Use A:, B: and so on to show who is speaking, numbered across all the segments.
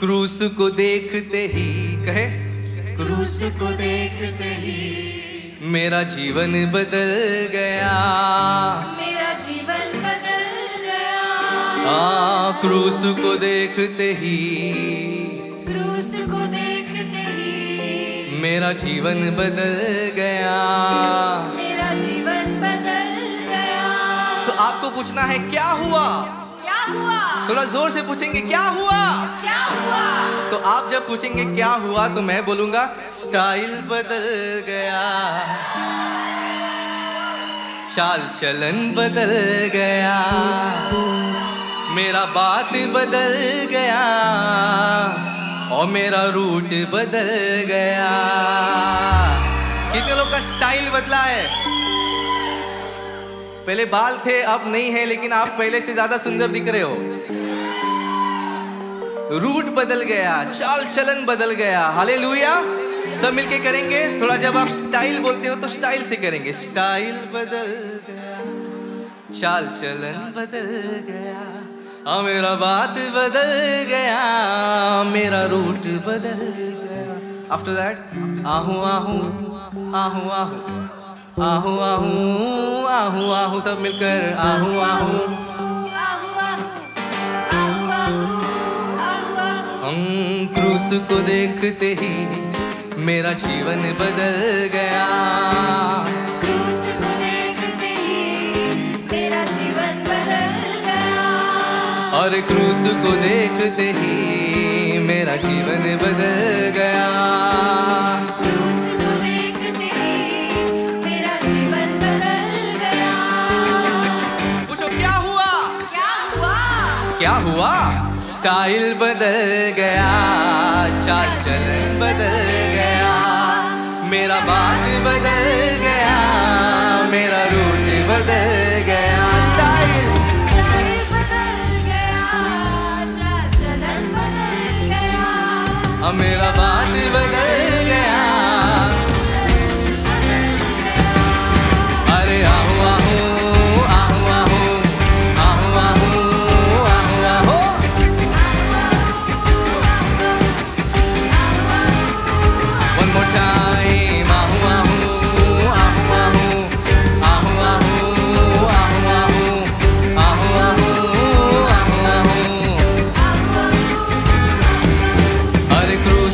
A: क्रूस को देखते ही कहे
B: क्रूस को देखते ही।
A: मेरा जीवन बदल गया।
B: मेरा जीवन बदल गया।
A: आ क्रूस को देखते ही।
B: क्रूस को देखते ही।
A: मेरा जीवन बदल गया।
B: मेरा जीवन बदल गया।
A: सो आपको पूछना है क्या हुआ?
B: हुआ?
A: थोड़ा ज़ोर से पूछेंगे क्या हुआ?
B: क्या हुआ?
A: तो आप जब पूछेंगे क्या हुआ? तो मैं बोलूँगा स्टाइल बदल गया। चाल चलन बदल गया। मेरा बात बदल गया। और मेरा रूट बदल गया। कितने लोग का स्टाइल बदला है? पहले बाल थे, अब नहीं है, लेकिन आप पहले से ज़्यादा सुंदर दिख रहे हो। रूट बदल गया, चाल चलन बदल गया। हाले सब मिलके करेंगे, थोड़ा जब आप स्टाइल बोलते हो तो स्टाइल से करेंगे। स्टाइल बदल गया, चाल चलन बदल गया हाँ मेरा बात बदल गया, मेरा रूट बदल गया। आफ्टर दैट आहू आहू आहू आहू आहू आहू। आहू आहू सब मिलकर आहू आहू। क्रूस को देखते ही मेरा जीवन बदल गया।
B: क्रूस को देखते ही मेरा जीवन बदल गया।
A: और क्रूस को देखते ही मेरा जीवन बदल गया। स्टाइल बदल गया चाल चलन बदल गया मेरा बात बदल गया मेरा रूट बदल गया। स्टाइल।
B: स्टाइल बदल गया चाल चलन बदल गया।
A: अब मेरा बात बदल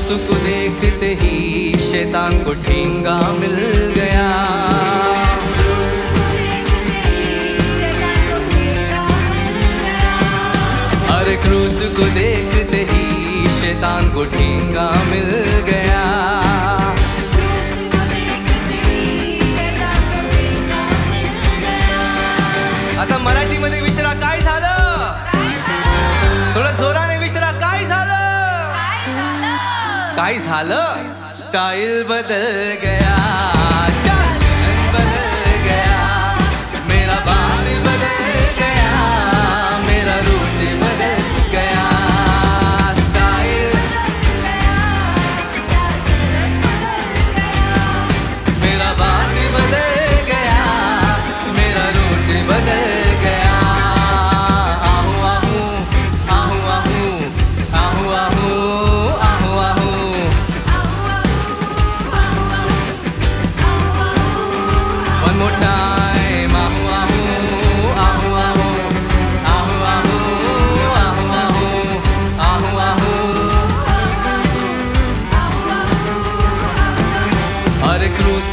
A: यीशु को देखते ही शैतान को ठींगा मिल गया। अरे क्रूस को देखते ही शैतान को ठींगा मिल काय झालं? स्टाईल बदल गया.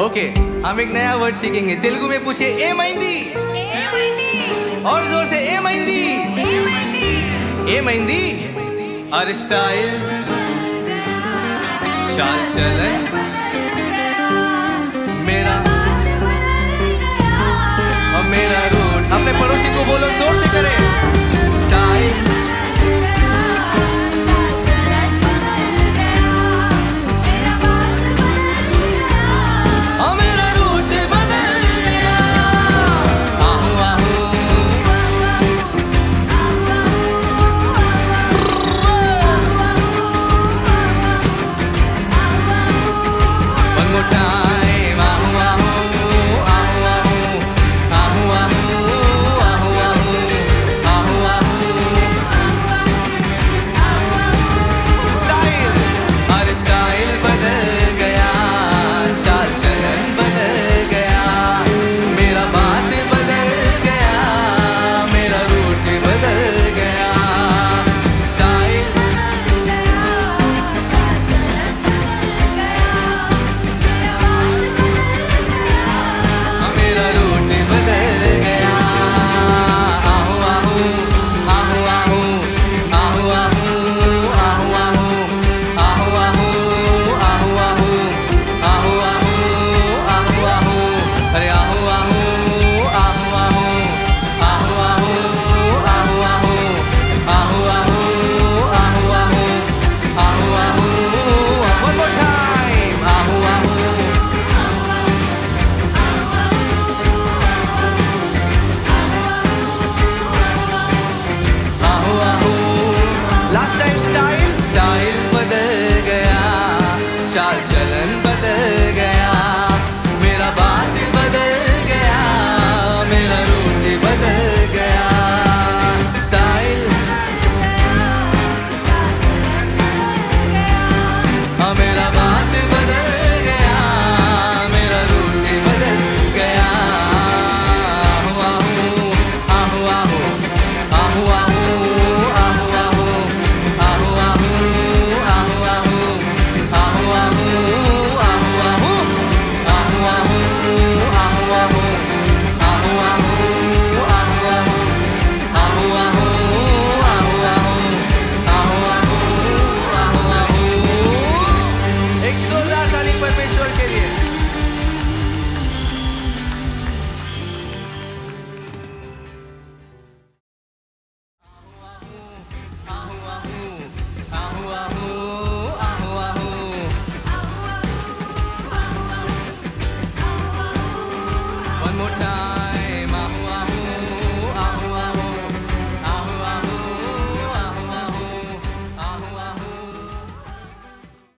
A: ओके हम एक नया वर्ड सीखेंगे। तेलुगु में पूछिए ए महिंदी। और ज़ोर से
B: ए मेहंदी।
A: ए मेहंदी। और स्टाइल चाल चलन। मेरा। और मेरा रूट अपने पड़ोसी को बोलो ज़ोर से